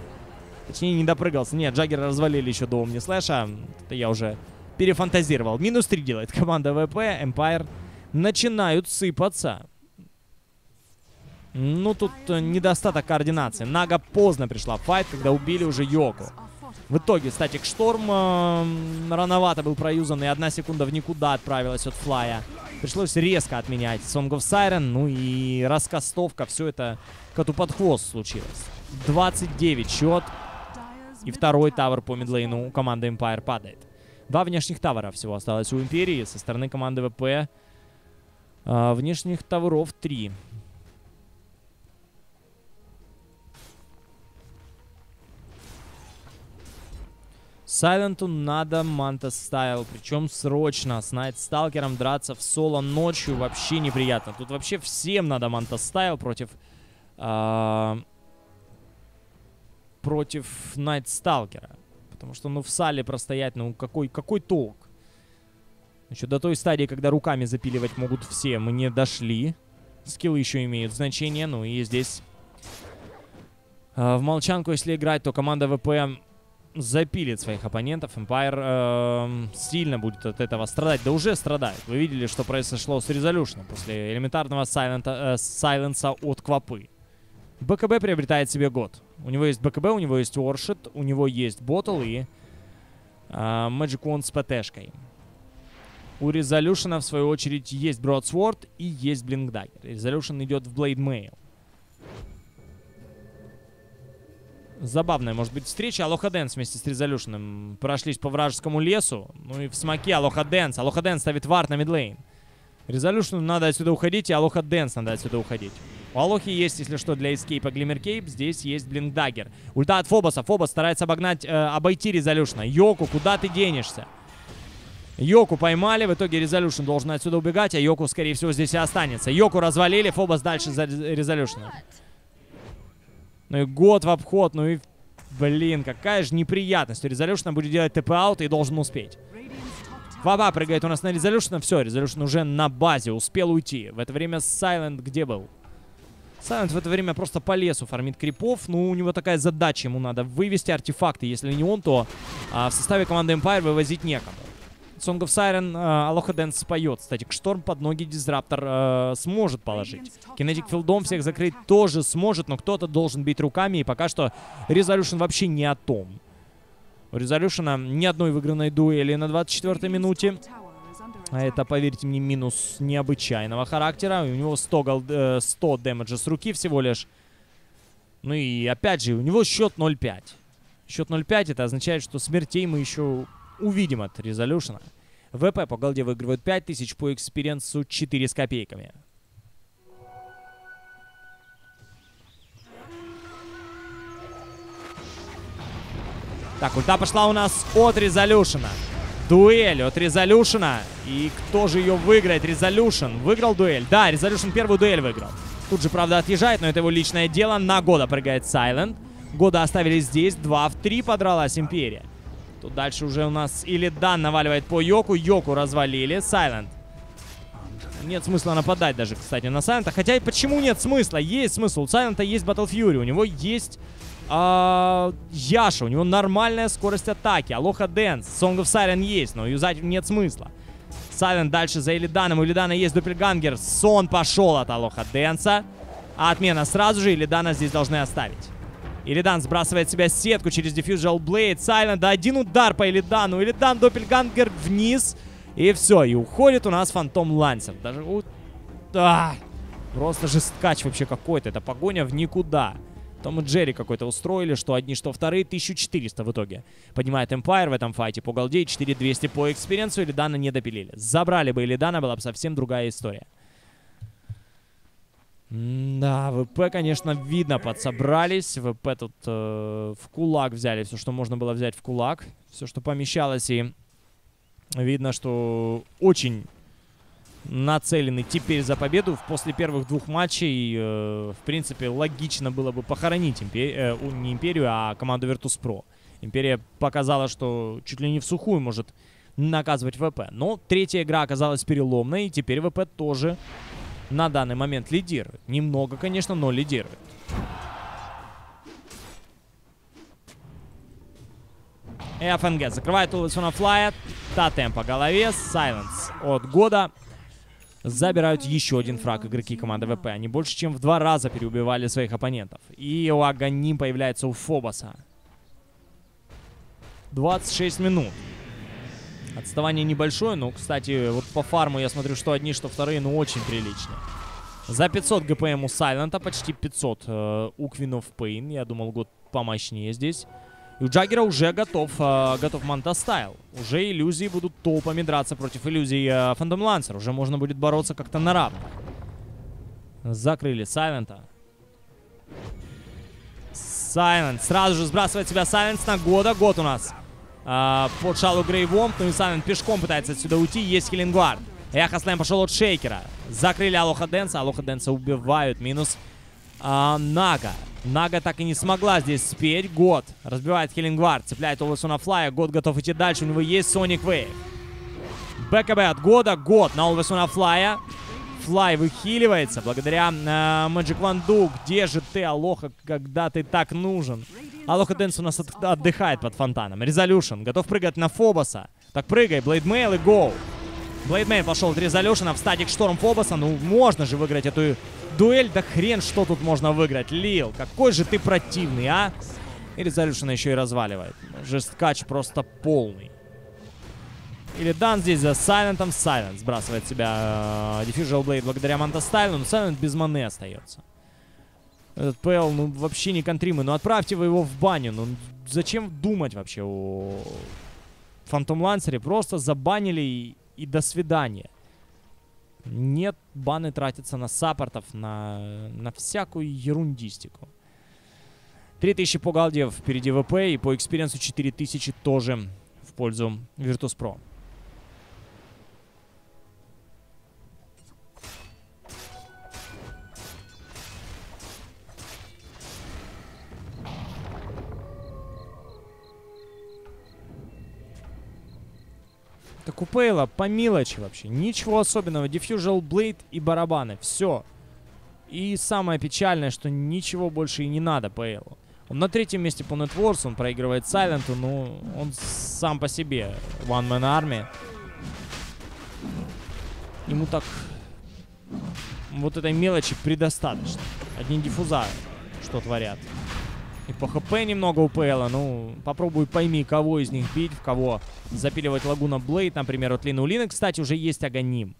Точнее, не допрыгался. Нет, Джаггера развалили еще до Omni Slash а. Это я уже перефантазировал. Минус 3 делает команда ВП. Empire начинают сыпаться. Ну, тут э, недостаток координации. Нага поздно пришла в файт, когда убили уже Йоку. В итоге статик шторм э, рановато был проюзан, и одна секунда в никуда отправилась от флая. Пришлось резко отменять Song of Siren, ну и раскастовка, все это коту под хвост случилось. 29 счет, и второй тавер по мидлейну у команды Empire падает. Два внешних тавера всего осталось у Империи, со стороны команды ВП э, внешних таверов 3. Сайленту надо Манта Стайл, причем срочно. С Найт Сталкером драться в соло ночью вообще неприятно. Тут вообще всем надо Манта Стайл против... Э, против Найт Сталкера. Потому что, ну, в сале простоять, ну, какой, какой толк? Еще до той стадии, когда руками запиливать могут все, мы не дошли. Скиллы еще имеют значение, ну и здесь... Э, в молчанку, если играть, то команда ВП запилит своих оппонентов. Empire э, сильно будет от этого страдать. Да уже страдает. Вы видели, что произошло с Резолюшном после элементарного сайленса, э, сайленса от Квапы. БКБ приобретает себе Год. У него есть БКБ, у него есть Orchid, у него есть Bottle и А, Magic Wand с ПТшкой. У Резолюшена, в свою очередь, есть Broadsword и есть Blink Dagger. Идет в Blade Mail. Забавная, может быть, встреча. Алоха Дэнс вместе с Резолюшеном прошлись по вражескому лесу. Ну и в smoke е Алоха Дэнс. Алоха Дэнс ставит ward на midlane. Резолюшену надо отсюда уходить, и Алоха Дэнс надо отсюда уходить. У Алохи есть, если что, для escape а Glimmer Cape. Здесь есть Blink Dagger. Ульта от Фобоса. Фобос старается обогнать, э, обойти Резолюшна. Йоку, куда ты денешься? Йоку поймали, в итоге Резолюшн должен отсюда убегать, а Йоку, скорее всего, здесь и останется. Йоку развалили, Фобос дальше за Резолюшна. Ну и Год в обход, ну и... Блин, какая же неприятность. У Резолюшна будет делать ТП- out и должен успеть. Фобос прыгает у нас на Резолюшна. Все, Резолюшн уже на базе, успел уйти. В это время Сайлент где был? Сайлент в это время просто по лесу фармит крипов. Ну, у него такая задача, ему надо вывести артефакты. Если не он, то а, в составе команды Empire вывозить некому. Song of Siren Алоха Дэнс споет. Кстати, Static Storm под ноги Дизраптор э, сможет положить. Kinetic Field ом всех закрыть тоже сможет, но кто-то должен бить руками, и пока что Резолюшн вообще не о том. У Резолюшена ни одной выигранной дуэли на 24-й минуте. А это, поверьте мне, минус необычайного характера. У него 100, gold, э, 100 damage а с руки всего лишь. Ну и опять же, у него счет 0-5. Счет 0-5 это означает, что смертей мы еще увидим от Резолюшена. ВП по gold е выигрывают 5000, по experience у 4 с копейками. Так, ульта пошла у нас от Резолюшена. Дуэль от Резолюшена. И кто же ее выиграет? Резолюшен. Выиграл дуэль? Да, Резолюшен первую дуэль выиграл. Тут же, правда, отъезжает, но это его личное дело. На Года прыгает Сайлент. Года оставили здесь. 2 в 3 подралась Империя. Тут дальше уже у нас или Дан наваливает по Йоку. Йоку развалили. Сайлент. Нет смысла нападать даже, кстати, на Сайлента. Хотя и почему нет смысла? Есть смысл. У Сайлента есть Battle Fury. У него есть а, Яша, у него нормальная скорость атаки. Алоха Дэнс, Song of Siren есть, но юзать нет смысла. Сайлент дальше за Илиданом. У Илидана есть Doppelganger. Song пошел от Алоха Дэнса. А отмена сразу же. Илидана здесь должны оставить. Илидан сбрасывает себя сетку через Diffusal Blade. Сайлент, да один удар по Илидану. Илидан, Doppelganger вниз. И все, и уходит у нас Phantom Lancer. Даже... А, просто же скач вообще какой-то. Это погоня в никуда. Том и Джерри какой-то устроили, что одни, что вторые. 1400 в итоге. Поднимает Empire в этом fight е по gold е. 4200 по experience у. Илидана не допилили. Забрали бы Илидана, была бы совсем другая история. Да, ВП, конечно, видно, подсобрались. ВП тут э, в кулак взяли все, что можно было взять в кулак. Все, что помещалось. И видно, что очень нацелены теперь за победу. После первых двух матчей, э, в принципе, логично было бы похоронить импер... э, не Империю, а команду Virtus.pro. Империя показала, что чуть ли не в сухую может наказывать ВП. Но третья игра оказалась переломной, и теперь ВП тоже на данный момент лидирует. Немного, конечно, но лидирует. ФНГ закрывает Улысона Флая. Тотем по голове. Сайленс от года забирают еще один фраг игроки команды ВП. Они больше, чем в два раза переубивали своих оппонентов. И у Аганим появляется у Фобоса. 26 минут. Отставание небольшое, но, кстати, вот по фарму я смотрю, что одни, что вторые, ну, очень приличные. За 500 ГПМ у Сайлента, почти 500 э, у of Pain. Я думал, год помощнее здесь. И у Джаггера уже готов, э, готов Манта Стайл. Уже иллюзии будут толпами драться против иллюзий э, Фантом Лансер. Уже можно будет бороться как-то на равных. Закрыли Сайлента. Сайлент сразу же сбрасывает себя Сайленс на года. Год у нас под шалу Грейвом. Ну Сайлент пешком пытается отсюда уйти. Есть Хиллингвард. Эхо Слэм пошел от Шейкера. Закрыли Алоха Дэнса. Алоха Дэнса убивают. Минус э, Нага. Нага так и не смогла здесь спеть. Год разбивает Healing Ward, цепляет Always Wanna Fly я. Год готов идти дальше. У него есть Sonic Wave. БКБ от Года. Год на Always Wanna Fly я. Флай выхиливается благодаря э, Magic Wand у. Где же ты, Алоха, когда ты так нужен? Алоха Дэнс у нас от, отдыхает под фонтаном. Резолюшн готов прыгать на Фобоса. Так прыгай, Blade Mail и go. Blade Mail пошел от Резолюшена в Static Storm Фобоса. Ну, можно же выиграть эту дуэль, да хрен что тут можно выиграть. Лил, какой же ты противный, а? И Резолюшена еще и разваливает. Жесткач просто полный. Или Дан здесь за Сайлентом. Сайлент сбрасывает себя э, Diffusional Blade благодаря Мантастайлу, но Сайлент без маны остается. Этот ПЛ, ну, вообще не контримы. Ну, отправьте вы его в баню. Ну, зачем думать вообще о Фантом Лансере? Просто забанили и, и до свидания. Нет, баны тратятся на support ов, на, на всякую ерундистику. 3000 по gold е впереди ВП и по experience у 4000 тоже в пользу Virtus.pro. Так у Пейла по мелочи вообще. Ничего особенного. Diffusal Blade и барабаны. Все. И самое печальное, что ничего больше и не надо Пейлу. Он на третьем месте по Networks, он проигрывает Сайленту, ну, он сам по себе One Man Army. Ему так вот этой мелочи предостаточно. Одни диффуза что творят. И по хп немного у ПЛа. Ну, попробуй пойми, кого из них бить, в кого запиливать Лагуна Блейд, например. Вот Лина. У Лины, кстати, уже есть Аганим.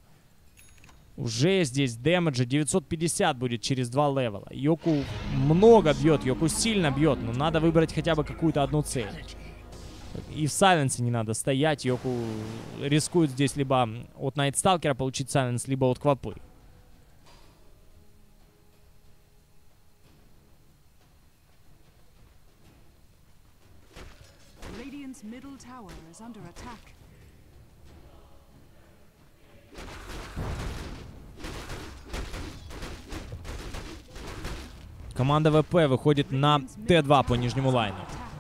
Уже здесь дэмэджа 950 будет через два левела. Йоку много бьет, Йоку сильно бьет, но надо выбрать хотя бы какую-то одну цель. И в сайленсе не надо стоять. Йоку рискует здесь либо от Найтсталкера получить сайленс, либо от Квапы. Middle tower is under attack. Команда ВП выходит на Т2 по нижнему лайну.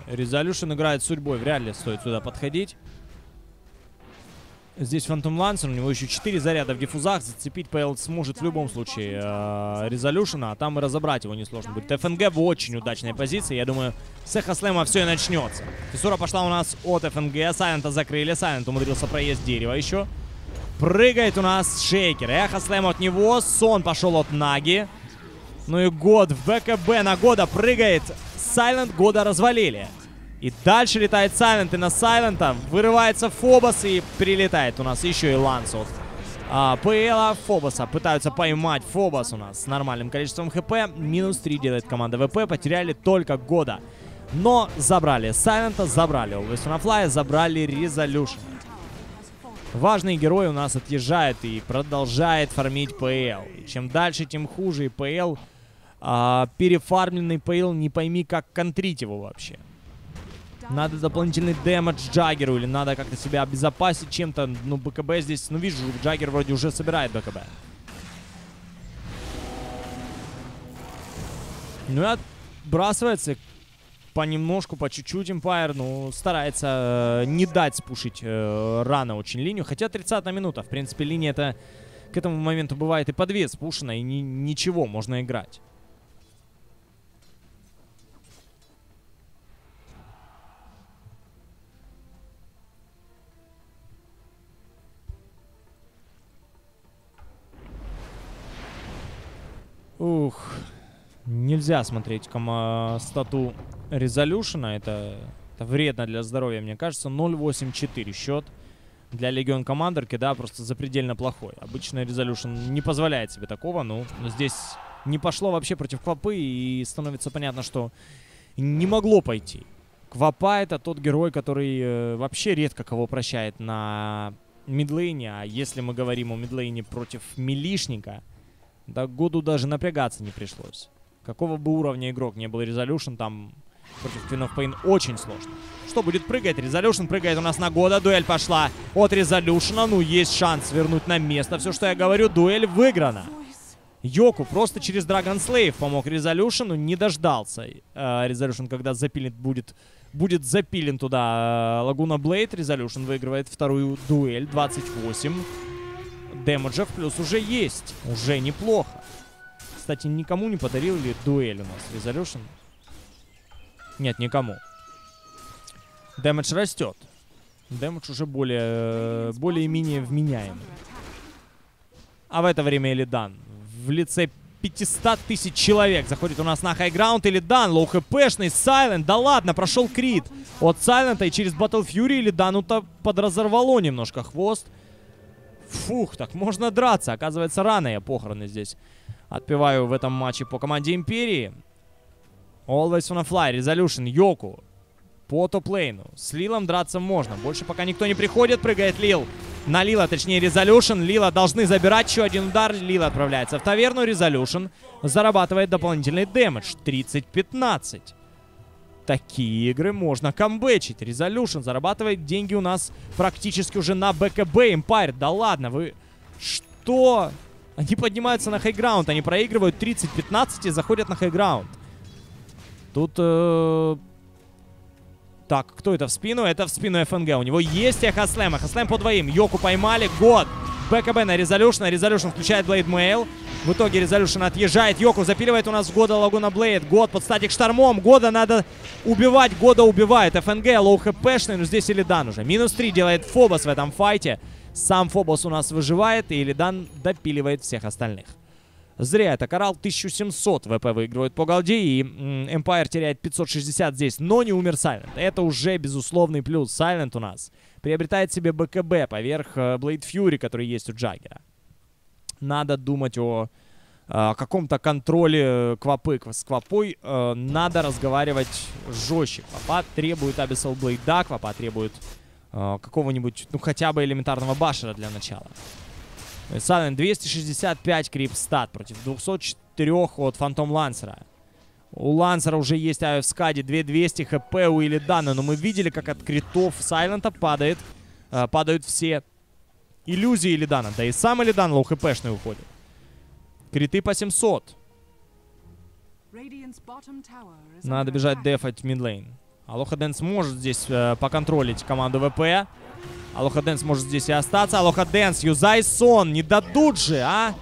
Резолюшн играет судьбой, вряд ли стоит сюда подходить. Здесь Фантом Лансер, у него еще 4 заряда в диффузах. Зацепить ПЛ сможет в любом случае Резолюшена, а там и разобрать его несложно будет. ФНГ в очень удачной позиции. Я думаю, с Echo Slam а все и начнется. Фиссура пошла у нас от ФНГ. Сайлента закрыли. Сайлент умудрился проезд дерева еще. Прыгает у нас Shaker. Echo Slam от него. Song пошел от Наги. Ну и Год в БКБ на Года прыгает. Сайлент Года развалили. И дальше летает Сайлент, и на Сайлента вырывается Фобос и прилетает у нас еще и Lance от а, ПЛа Фобоса. Пытаются поймать Фобос у нас с нормальным количеством ХП. Минус 3 делает команда ВП. Потеряли только Года. Но забрали Сайлента, забрали Always on Fly, забрали Resolution. Важный герой у нас отъезжает и продолжает фармить ПЛ. И чем дальше, тем хуже. И ПЛ а, перефармленный пейл, не пойми, как контрить его вообще. Надо дополнительный дэмэдж Джаггеру, или надо как-то себя обезопасить чем-то. Ну, БКБ здесь, ну, вижу, Джаггер вроде уже собирает БКБ. Ну и отбрасывается понемножку, по чуть-чуть Empire, ну, старается э, не дать спушить э, рано очень линию. Хотя 30 минута, в принципе, линия это к этому моменту бывает и по две спушена, и ни ничего, можно играть. Ух, нельзя смотреть кома стату резолюшена. Это, это вредно для здоровья, мне кажется. 0.84 счет для Легион Командерки, да, просто запредельно плохой. Обычно резолюшн не позволяет себе такого, ну, здесь не пошло вообще против Квапы, и становится понятно, что не могло пойти. Квапа это тот герой, который э, вообще редко кого прощает на мидлейне, а если мы говорим о мидлейне против милишника, да году даже напрягаться не пришлось. Какого бы уровня игрок не был Резолюшн, там против Queen of Pain очень сложно. Что будет прыгать? Резолюшн прыгает у нас на года. Дуэль пошла от Резолюшна. Ну, есть шанс вернуть на место. Все, что я говорю, дуэль выиграна. Йоку просто через Dragon Slave помог Резолюшну, не дождался. Резолюшн, когда запилит будет, будет запилен туда Лагуна Блейд. Резолюшн выигрывает вторую дуэль. 28 damage а в плюс уже есть. Уже неплохо. Кстати, никому не подарил ли дуэль у нас Resolution? Нет, никому. Damage растет. Damage уже более, более-менее вменяемый. А в это время Илидан в лице 500 тысяч человек заходит у нас на highground Илидан, low хпшный, Сайлент, да ладно, прошел крит от Сайлента и через Battle Fury Илидану-то подразорвало немножко хвост. Фух, так можно драться, оказывается рано я похороны здесь отпеваю в этом матче по команде Империи. Always on a fly, Resolution, Йоку. По топ-лейну. С Лилом драться можно. Больше пока никто не приходит. Прыгает Лил. На Лила, точнее Резолюшн. Лила должны забирать еще один удар. Лил отправляется в таверну. Резолюшн зарабатывает дополнительный дэмэдж. 30-15. Такие игры можно камбэчить. Резолюшн зарабатывает деньги у нас практически уже на БКБ. Empire. Да ладно, вы... Что? Они поднимаются на highground, они проигрывают 30-15 и заходят на highground. Тут... Э... Так, кто это в спину? Это в спину ФНГ. У него есть Echo Slam. Echo Slam по двоим. Йоку поймали. Год. БКБ на Резолюшн. Резолюшн включает Blade Mail. В итоге Резолюшн отъезжает. Йоку запиливает у нас Года Laguna Blade. Год под Static Storm ом. Года надо убивать. Года убивает. ФНГ low хпшный. Но здесь Илидан уже. Минус 3 делает Фобос в этом fight е. Сам Фобос у нас выживает, и Илидан допиливает всех остальных. Зря это Коралл 1700 ВП выигрывает по gold е, и Empire теряет 560 здесь, но не умер Сайлент. Это уже безусловный плюс. Сайлент у нас приобретает себе БКБ поверх э, Fury, который есть у Джаггера. Надо думать о э, каком-то контроле э, Квапы с Квапой. Э, надо разговаривать жестче. Квапа требует Абиссал Блейда, Квапа требует э, какого-нибудь, ну, хотя бы элементарного башера для начала. Сален 265 крип стат против 204 от Фантом Лансера. У Лансера уже есть АФ Скади, 2200 хп у Илидана, но мы видели, как от критов Сайлента падает, э, падают все иллюзии Илидана. Да и сам Илидан low хпшный уходит. Криты по 700. Надо бежать дефать midlane. Алоха Дэнс может здесь э, поконтролить команду ВП. Алоха Дэнс может здесь и остаться. Алоха Дэнс, юзай song. Не дадут же, а?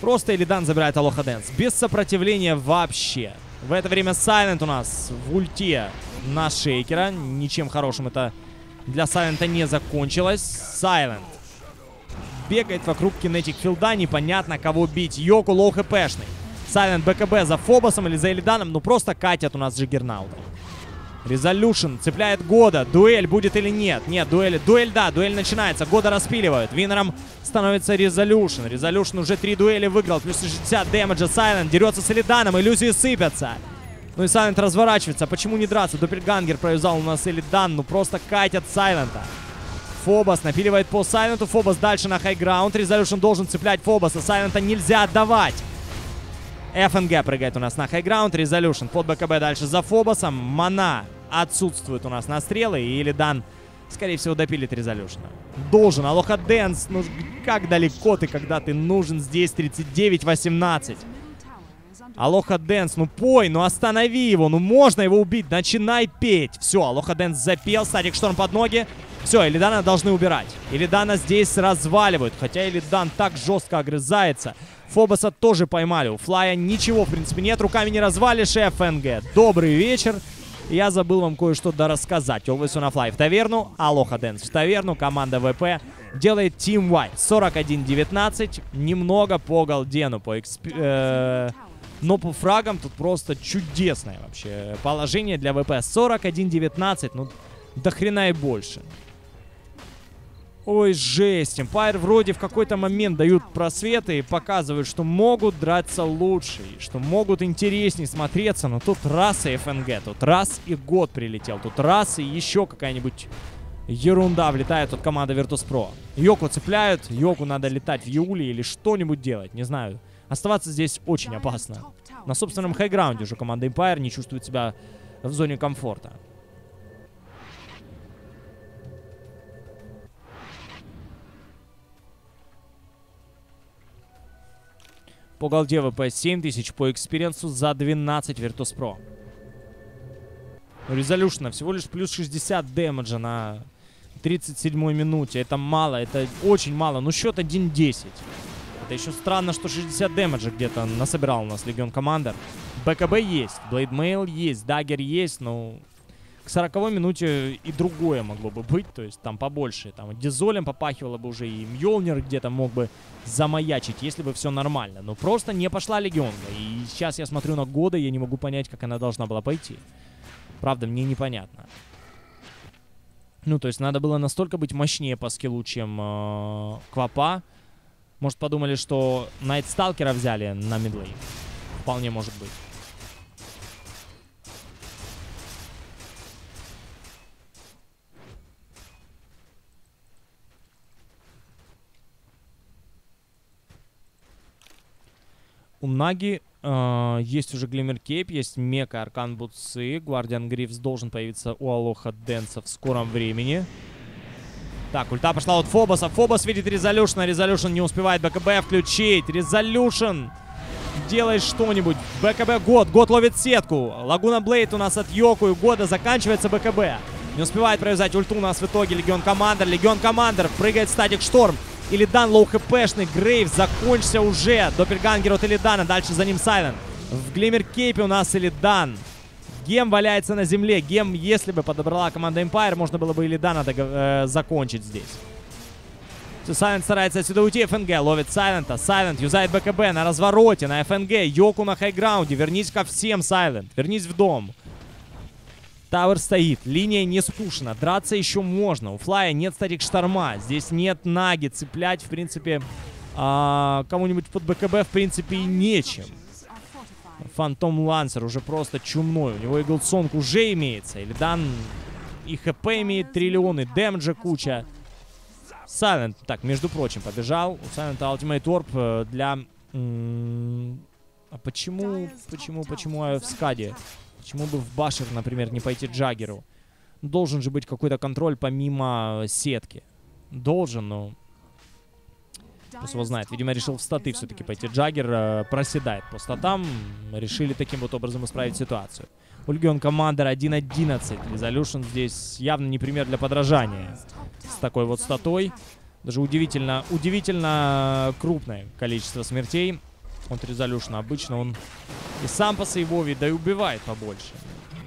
Просто Илидан забирает Алоха Дэнс. Без сопротивления вообще. В это время Сайлент у нас в ульте на Шейкера. Ничем хорошим это для Сайлента не закончилось. Сайлент бегает вокруг Kinetic Field а. Непонятно, кого бить. Йоку low хпшный. Сайлент БКБ за Фобосом или за Илиданом. Ну просто кайтят у нас Джаггернаута. Резолюшн цепляет Года. Дуэль будет или нет? Нет, дуэль. Дуэль, да, дуэль начинается. Года распиливают. Winner ом становится Резолюшн. Резолюшн уже три дуэли выиграл. Плюс 60 damage а. Сайлент дерется с Илиданом. Иллюзии сыпятся. Ну и Сайлент разворачивается. Почему не драться? Doppelganger провязал у нас Илидан. Ну просто кайтят Сайлента. Фобос напиливает по Сайленту. Фобос дальше на highground. Резолюшн должен цеплять Фобоса. Сайлента нельзя отдавать. ФНГ прыгает у нас на highground. Резолюшн под БКБ дальше за Фобосом. Мана отсутствует у нас на стрелы. И Илидан, скорее всего, допилит Резолюшна. Должен. Алоха Дэнс. Ну, как далеко ты, когда ты нужен здесь 39-18. Алоха Дэнс, ну пой, ну останови его, ну можно его убить, начинай петь. Все, Алоха Дэнс запел, Static Storm под ноги. Все, Илидана должны убирать. Илидана здесь разваливают, хотя Илидан так жестко огрызается. Фобоса тоже поймали. У Флая ничего, в принципе, нет. Руками не развалишь. ФНГ. Добрый вечер. Я забыл вам кое-что рассказать. Alwayswannafly в таверну. Алоха Дэнс в таверну. Команда ВП делает team wipe. 41-19. Немного по голде, ну, по эксп... Э но по фрагам тут просто чудесное вообще положение для ВП. 41-19. Ну, до хрена и больше. Ой, жесть. Empire вроде в какой-то момент дают просветы и показывают, что могут драться лучше, и что могут интереснее смотреться, но тут раз и ФНГ, тут раз и год прилетел, тут раз и еще какая-нибудь ерунда влетает от команды Virtus.pro. Йоку цепляют, Йоку надо летать в Юле или что-нибудь делать, не знаю. Оставаться здесь очень опасно. На собственном highground е уже команда Empire не чувствует себя в зоне комфорта. По голде ВП 7000, по экспириенсу за 12 Virtus.pro. Резолюшна всего лишь плюс 60 damage а на 37 минуте. Это мало, это очень мало. Ну счет 1-10. Это еще странно, что 60 damage а где-то насобирал у нас Legion Commander. БКБ есть, Blade Mail есть, Dagger есть, но к 40 минуте и другое могло бы быть, то есть там побольше. Там Дезолем попахивало бы уже, и Mjollnir где-то мог бы замаячить, если бы все нормально. Но просто не пошла Легионка. И сейчас я смотрю на Году, я не могу понять, как она должна была пойти. Правда, мне непонятно. Ну, то есть надо было настолько быть мощнее по скиллу, чем э, Квапа. Может, подумали, что Найтсталкера взяли на мидлей. Вполне может быть. У Наги э, есть уже Глиммер Кейп, есть Мека, Аркан Бутсы, Гвардиан Грифс должен появиться у Алоха Дэнса в скором времени. Так, ульта пошла от Фобоса. Фобос видит Резолюшна. Резолюшн не успевает БКБ включить. Резолюшн делает что-нибудь. БКБ Год. Год ловит сетку. Laguna Blade у нас от Йоку и Года. Заканчивается БКБ. Не успевает провязать ульту у нас в итоге Legion Commander. Legion Commander прыгает Static Storm. Илидан low хпшный. Grave, закончился уже. Doppelganger от Илидана. Дальше за ним Сайлент. В Glimmer Cape е у нас Илидан. Gem валяется на земле. Gem, если бы подобрала команда Empire, можно было бы Илидана э, закончить здесь. Сайлент старается отсюда уйти. ФНГ ловит Сайлента. Сайлент юзает БКБ на развороте, на ФНГ. Йоку на highground е. Вернись ко всем, Сайлент. Вернись в дом. Tower стоит. Линия не спушена. Драться еще можно. У Флая нет Static Storm а. Здесь нет наги. Цеплять, в принципе, а, кому-нибудь под БКБ, в принципе, и нечем. Phantom Lancer уже просто чумной. У него Eaglesong уже имеется. Илидан и ХП имеет триллионы. Дэмджа куча. Сайлент, так, между прочим, побежал. У Сайлента Ultimate Orb э, для... А почему, почему, почему в скаде? Почему бы в Башер, например, не пойти Джаггеру? Должен же быть какой-то контроль помимо сетки. Должен, но... Пусть его знает. Видимо, решил в статы все-таки пойти. Джаггер э, проседает по статам. Решили таким вот образом исправить ситуацию. Ульгион Командер 1.11. Резолюшн здесь явно не пример для подражания. С такой вот статой. Даже удивительно, удивительно крупное количество смертей от Резолюшна. Обычно он и сам по сейвове, да и убивает побольше.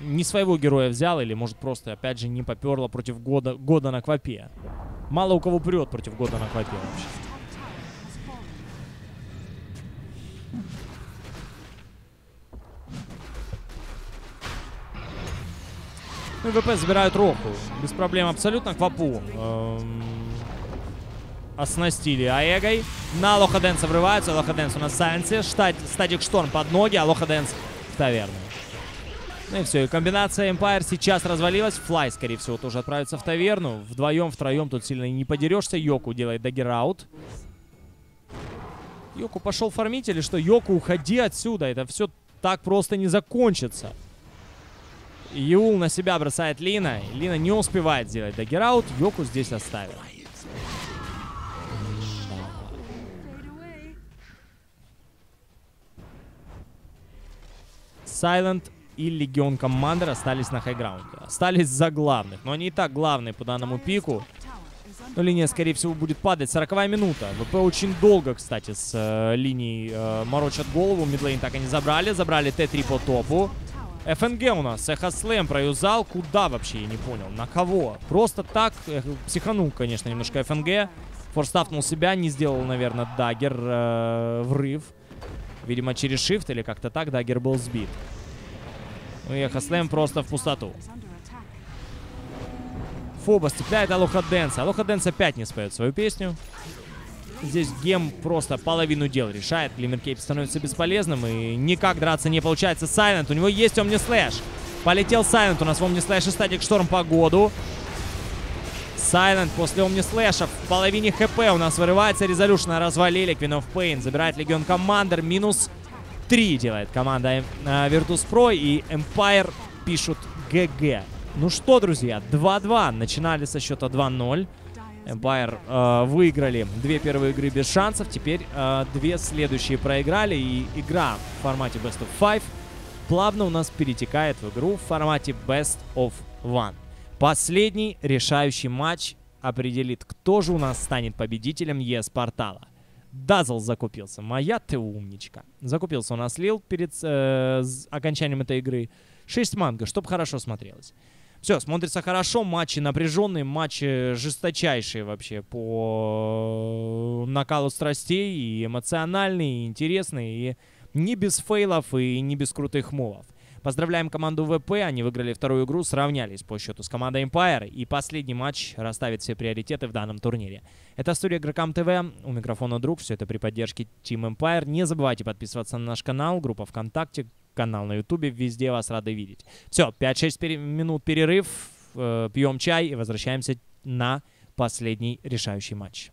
Не своего героя взял, или может просто, опять же, не поперло против года, года на квапе. Мало у кого прет против года на квапе вообще. Ну и ВП забирают Роху. Без проблем абсолютно. Квапу эм, оснастили Аегой. На Алоху врываются. Алоха у нас в silence е. Static Storm под ноги, Алоха в таверну. Ну и все, и комбинация Empire сейчас развалилась. Флай, скорее всего, тоже отправится в таверну. Вдвоем, втроем тут сильно не подерешься. Йоку делает dagger out. Йоку пошел фармить или что? Йоку, уходи отсюда. Это все так просто не закончится. Eul на себя бросает Лина. Лина не успевает сделать dagger out. Йоку здесь оставил. Silent и Legion Commander остались на highground е. Остались за главных. Но они и так главные по данному пику. Но линия, скорее всего, будет падать. 40 минута. ВП очень долго, кстати, с э, линией э, морочат голову. Midlane так и не забрали. Забрали Т3 по топу. ФНГ у нас. Echo Slam проюзал. Куда вообще, я не понял. На кого? Просто так. Эх, психанул, конечно, немножко ФНГ. Форстафнул себя. Не сделал, наверное, dagger. Э, врыв. Видимо, через shift или как-то так dagger был сбит. Ну и Echo Slam просто в пустоту. Фобос цепляет Алоха Дэнс. Алоха Дэнс опять не споет свою песню. Здесь gem просто половину дел решает. Glimmer Cape становится бесполезным. И никак драться не получается. Сайлент. У него есть Omnislash. Полетел Сайлент. У нас в Omnislash и Static Storm по году. Сайлент после Omnislash 'а в половине хп у нас вырывается. Resolution 'а развалили. Queen of Pain забирает Legion Commander. Минус 3 делает команда э, Virtus Pro. И Empire пишут GG. Ну что, друзья, 2-2. Начинали со счета 2-0. Empire э, выиграли две первые игры без шансов. Теперь э, две следующие проиграли. И игра в формате Best of Five плавно у нас перетекает в игру в формате Best of One. Последний решающий матч определит, кто же у нас станет победителем ЕС-портала. Дазл закупился. Моя ты умничка. Закупился у нас Лил перед э, окончанием этой игры. 6 манго, чтобы хорошо смотрелось. Все, смотрится хорошо, матчи напряженные, матчи жесточайшие вообще по накалу страстей, и эмоциональные, и интересные, и не без фейлов, и не без крутых мувов. Поздравляем команду ВП, они выиграли вторую игру, сравнялись по счету с командой Empire, и последний матч расставит все приоритеты в данном турнире. Это студия Игрокам ТВ, у микрофона Друг, все это при поддержке Team Empire. Не забывайте подписываться на наш канал, группа ВКонтакте, канал на Ютубе, везде вас рады видеть. Все, 5-6 пер минут перерыв, э, пьем чай и возвращаемся на последний решающий матч.